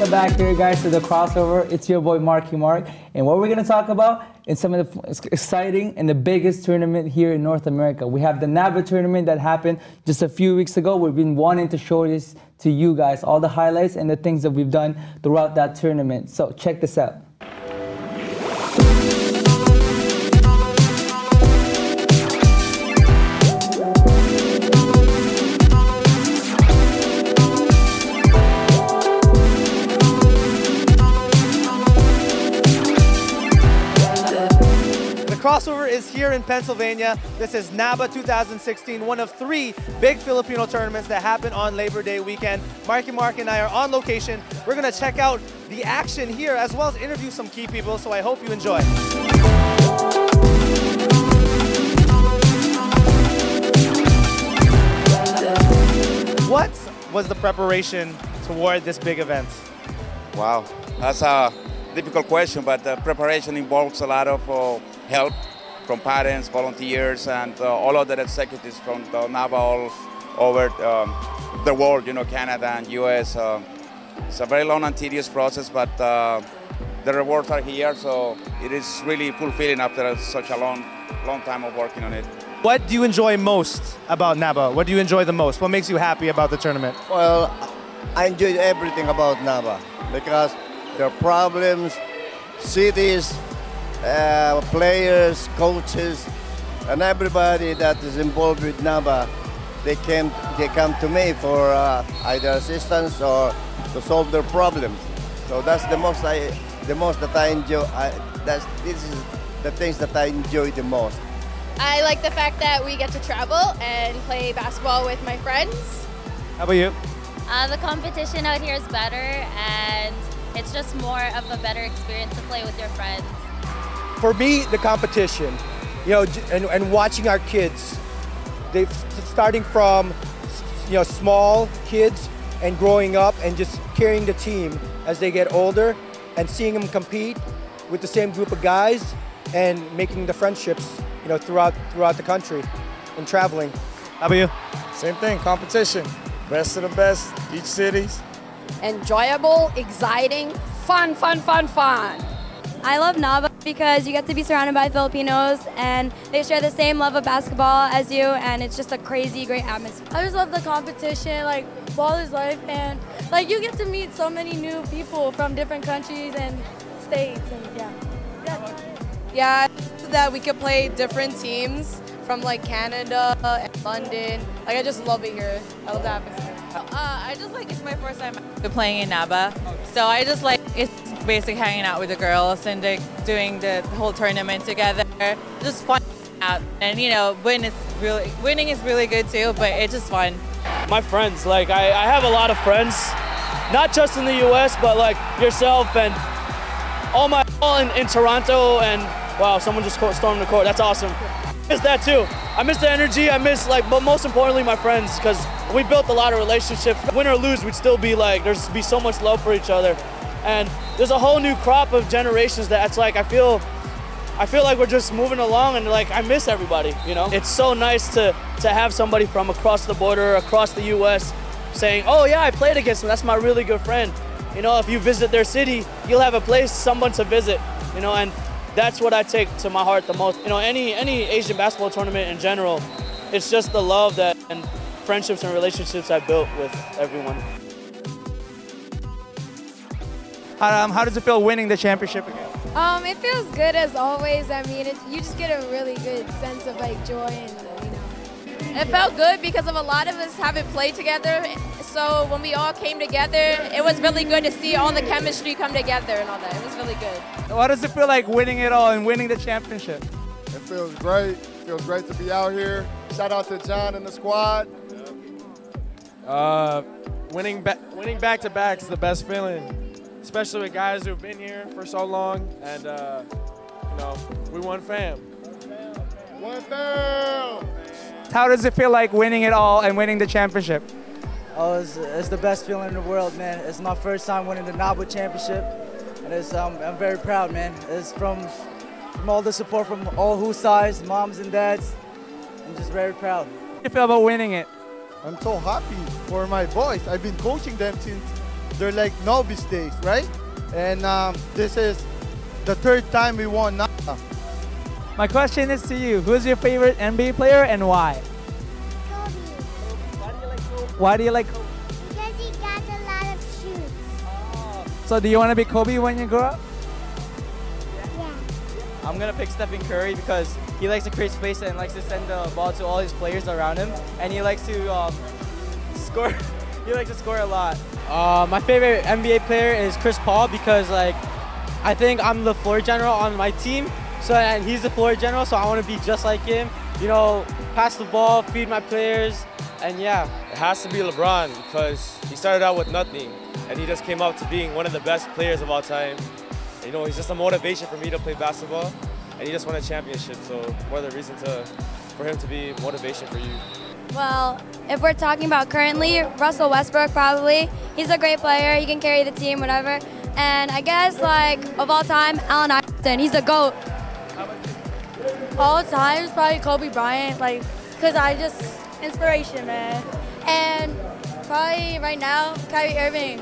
Welcome back here, guys, to the crossover. It's your boy Marky Mark, and what we're gonna talk about is some of the exciting and the biggest tournament here in North America. We have the NABA tournament that happened just a few weeks ago. We've been wanting to show this to you guys, all the highlights and the things that we've done throughout that tournament. So check this out. Here in Pennsylvania. This is NABA 2016, one of three big Filipino tournaments that happen on Labor Day weekend. Marky Mark and I are on location. We're gonna check out the action here as well as interview some key people, so I hope you enjoy. What was the preparation toward this big event? Wow, that's a difficult question, but the preparation involves a lot of uh, help from parents, volunteers, and uh, all other executives from the NABA all over um, the world, you know, Canada and US. Uh, it's a very long and tedious process, but uh, the rewards are here, so it is really fulfilling after such a long, long time of working on it. What do you enjoy most about NABA? What do you enjoy the most? What makes you happy about the tournament? Well, I enjoyed everything about NABA because their problems, cities, uh, players, coaches, and everybody that is involved with NABA. they came, they come to me for uh, either assistance or to solve their problems. So that's the most I, the most that I enjoy. I, that's this is the things that I enjoy the most. I like the fact that we get to travel and play basketball with my friends. How about you? Uh, the competition out here is better, and it's just more of a better experience to play with your friends. For me, the competition, you know, and, and watching our kids, they starting from, you know, small kids and growing up and just carrying the team as they get older and seeing them compete with the same group of guys and making the friendships, you know, throughout throughout the country and traveling. How about you? Same thing, competition. Best of the best, each cities. Enjoyable, exciting, fun, fun, fun, fun. I love NABA because you get to be surrounded by Filipinos and they share the same love of basketball as you and it's just a crazy great atmosphere. I just love the competition, like ball is life, and like you get to meet so many new people from different countries and states, and yeah. Yeah, that we could play different teams from like Canada and London. Like I just love it here. I love the atmosphere. Uh, I just like it's my first time playing in NABA, so I just like it's basically hanging out with the girls and like doing the whole tournament together. Just fun out, and you know, win is really winning is really good too, but it's just fun. my friends. Like I, I have a lot of friends, not just in the U.S., but like yourself and all my all in, in Toronto. And wow, someone just stormed the court. That's awesome. I miss that too. I miss the energy. I miss like, but most importantly, my friends, because we built a lot of relationships. Win or lose, we'd still be like, there's be so much love for each other, and there's a whole new crop of generations that it's like I feel I feel like we're just moving along and like I miss everybody, you know? It's so nice to to have somebody from across the border, across the US saying, "Oh yeah, I played against him. That's my really good friend." You know, if you visit their city, you'll have a place someone to visit, you know, and that's what I take to my heart the most. You know, any any Asian basketball tournament in general, it's just the love that and friendships and relationships I built with everyone. Um, how does it feel winning the championship again? Um, it feels good as always. I mean, it, you just get a really good sense of like joy and you know. It felt good because of a lot of us haven't played together. So when we all came together, it was really good to see all the chemistry come together and all that. It was really good. What does it feel like winning it all and winning the championship? It feels great. feels great to be out here. Shout out to John and the squad. Uh, winning ba- winning back to back is the best feeling, especially with guys who've been here for so long. And uh, you know, we won fam. One down. How does it feel like winning it all and winning the championship? Oh, it's, it's the best feeling in the world, man. It's my first time winning the NABA championship, and it's, um, I'm very proud, man. It's from, from all the support from all who sides, moms and dads. I'm just very proud. How do you feel about winning it? I'm so happy for my boys. I've been coaching them since they're like novice days, right? And um, this is the third time we won NABA. My question is to you. Who's your favorite NBA player and why? Kobe. Why do you like Kobe? Because he got a lot of shoots. So do you want to be Kobe when you grow up? Yeah. I'm gonna pick Stephen Curry because he likes to create space and likes to send the ball to all his players around him, and he likes to um, score. he likes to score a lot. Uh, my favorite NBA player is Chris Paul because like I think I'm the floor general on my team, so and he's the floor general, so I want to be just like him. You know, pass the ball, feed my players, and yeah. It has to be LeBron because he started out with nothing and he just came up to being one of the best players of all time. You know, he's just a motivation for me to play basketball and he just won a championship. So what other reason to for him to be motivation for you? Well, if we're talking about currently, Russell Westbrook probably. He's a great player. He can carry the team, whatever. And I guess like of all time, Allen Iverson. He's a goat. All times, probably Kobe Bryant, like, cause I just inspiration, man. And probably right now, Kyrie Irving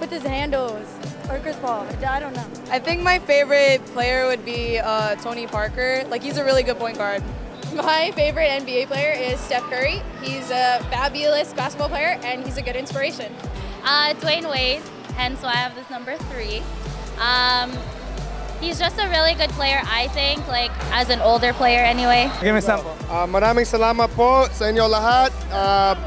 with his handles or Chris Paul. I don't know. I think my favorite player would be uh, Tony Parker. Like he's a really good point guard. My favorite NBA player is Steph Curry. He's a fabulous basketball player and he's a good inspiration. Uh, Dwyane Wade, hence why I have this number three. Um, he's just a really good player, I think, like as an older player anyway. Give me sample. Uh, maraming salamat po sa inyo lahat. Uh,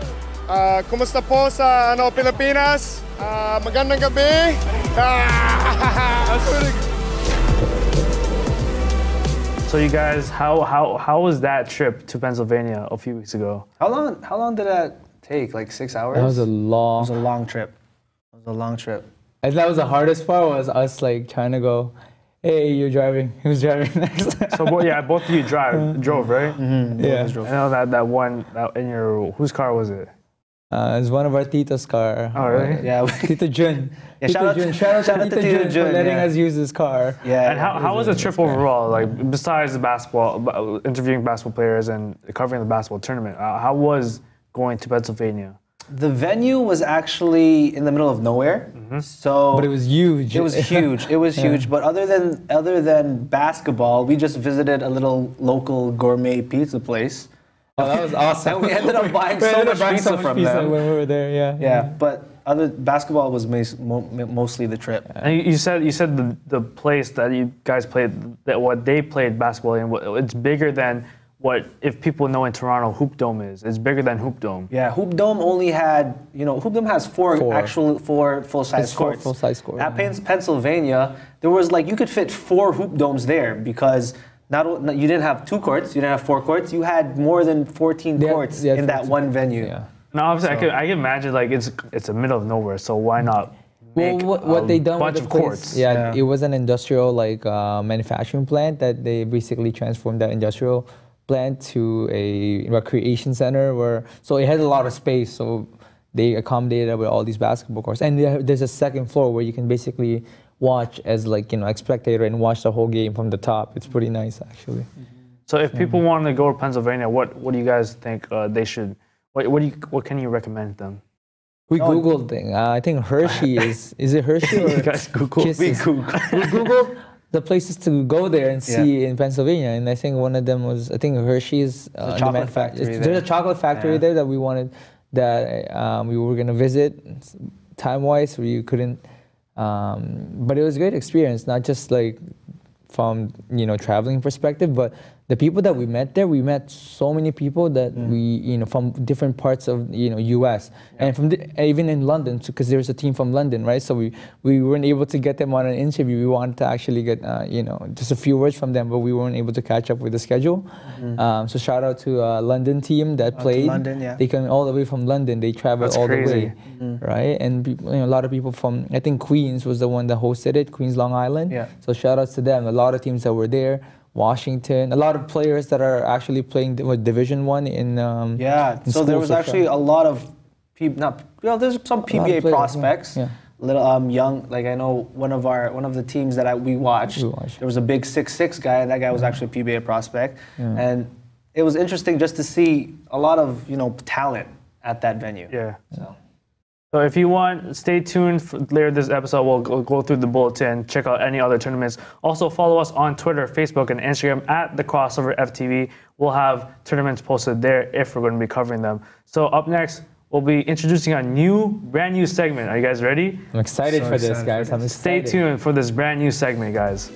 uh, kumusta po sa ano, Pilipinas? Uh, magandang gabi. That's really So you guys, how how how was that trip to Pennsylvania a few weeks ago? How long? How long did that take? Like six hours. That was a long. It was a long trip. It was a long trip. And that was the hardest part was us like trying to go. Hey, you're driving. Who's driving next? So bo- yeah, both of you drive drove, right? Mm-hmm. Yeah. I know that that one that in your whose car was it? Uh, it's one of our Tito's car. Oh, really? Yeah, Tito Jun. Yeah, Tito shout out Jun. to- Shout out shout to out to Tito Tito Jun for letting yeah. us use his car. Yeah. And how, how was the trip overall? Like besides the basketball, interviewing basketball players and covering the basketball tournament, uh, how was going to Pennsylvania? The venue was actually in the middle of nowhere, so But it was huge. It was huge. It was Yeah. huge. But other than other than basketball, we just visited a little local gourmet pizza place. Oh, that was awesome. and we ended up buying We so much buying pizza so much from pizza them. when we were there. Yeah. Yeah, but other basketball was mostly the trip. And you- you said you said the, the place that you guys played that what they played basketball in it's bigger than what if people know in Toronto Hoop Dome is. It's bigger than Hoop Dome. Yeah, Hoop Dome only had, you know, Hoop Dome has four, Four. actual four full size It's four courts. full-size courts, At Pen- Pennsylvania, there was like you could fit four Hoop Domes there because not o- no, you didn't have two courts, you didn't have four courts, you had more than 14 courts they had in that one venue. Yeah. Now obviously I could I can imagine like it's it's the middle of nowhere, so why not Well, make what, what a they done bunch with of the place, courts? Yeah, it was an industrial like uh, manufacturing plant that they basically transformed that industrial plant to a recreation center where so it had a lot of space. So they accommodated with all these basketball courts, and there's a second floor where you can basically watch as like you know a spectator and watch the whole game from the top. It's pretty nice actually. So if people want to go to Pennsylvania, what what do you guys think uh, they should? What what do you what can you recommend them? We googled thing. Uh, I think Hershey is is it Hershey or You guys Googled. Kisses? We we googled the places to go there and see in Pennsylvania, and I think one of them was I think Hershey's. Uh, the chocolate manufac- factory There's a chocolate factory Yeah. there that we wanted that um, we were gonna visit. Time wise, we couldn't, um, but it was a great experience. Not just like from you know traveling perspective, but the people that we met there, we met so many people that Mm. we you know from different parts of you know U.S. and from the, even in London because there's a team from London, right? So we we weren't able to get them on an interview. We wanted to actually get uh, you know just a few words from them, but we weren't able to catch up with the schedule. Mhm. Um, so shout out to uh, London team that to played. London, yeah. They came all the way from London. They traveled That's all crazy. the way, Mhm. right? And you know, a lot of people from I think Queens was the one that hosted it, Queens Long Island. Yeah. So shout outs to them. A lot of teams that were there. Washington, a lot of players that are actually playing the- what, Division One in. Um, Yeah, in so there was so actually a lot of people. Not well, there's some PBA players, yeah, prospects. yeah. Little um, young, like I know one of our one of the teams that I, we watched. We watched. There was a big six six guy. and That guy was actually a PBA prospect, Yeah. and it was interesting just to see a lot of you know talent at that venue. Yeah. So. So So if you want, stay tuned for later this episode. We'll go, go through the bulletin, check out any other tournaments. Also follow us on Twitter, Facebook, and Instagram at the Crossover FTV. We'll have tournaments posted there if we're going to be covering them. So up next, we'll be introducing a new, brand new segment. Are you guys ready? I'm excited So for this, guys. for I'm this. Stay tuned for this brand new segment, guys.